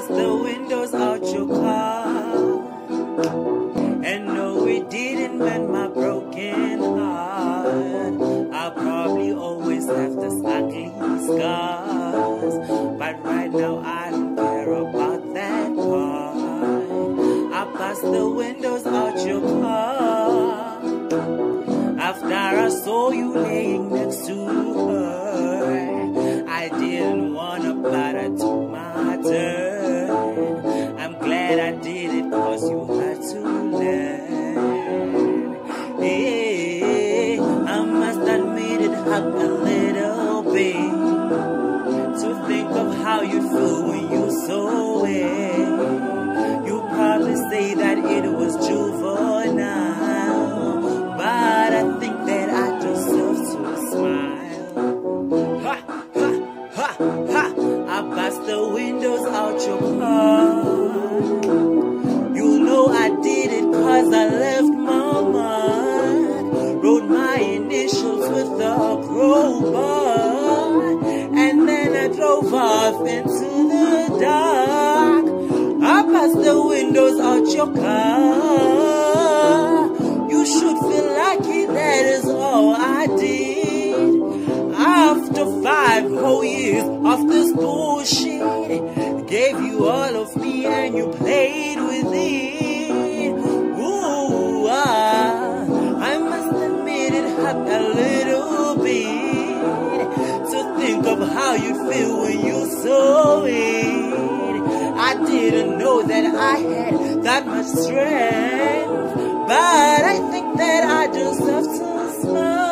bust the windows out your car. And no, it didn't mend my broken heart. I'll probably always have this ugly scars. But right now, I don't care about that part. I bust the windows out your car. After I saw you laying next to her, I didn't wanna, but I took my turn. Glad I did it cause you had to learn. Hey, I must admit it hurt a little bit to think of how you feel when you saw it. You probably say that it was juvenile, cause I left my mind. Wrote my initials with a crowbar. And then I drove off into the dark. I passed the windows out your car. You should feel lucky that is all I did. After five whole years of this bullshit, gave you all of me and you played with it. A little bit to think of how you feel when you saw it. I didn't know that I had that much strength, but I think that I deserve to smile.